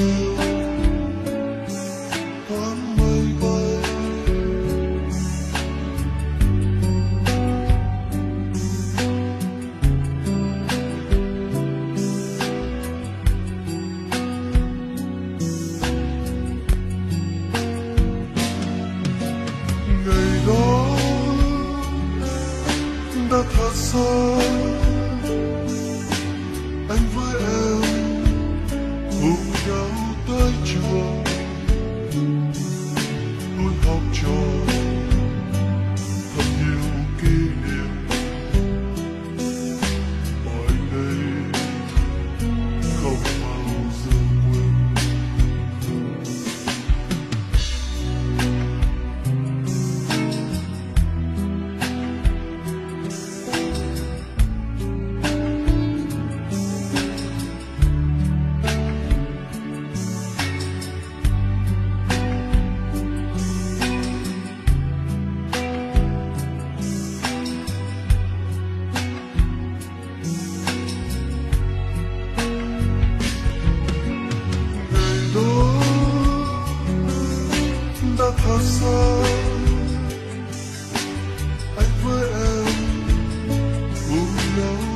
true. Cùng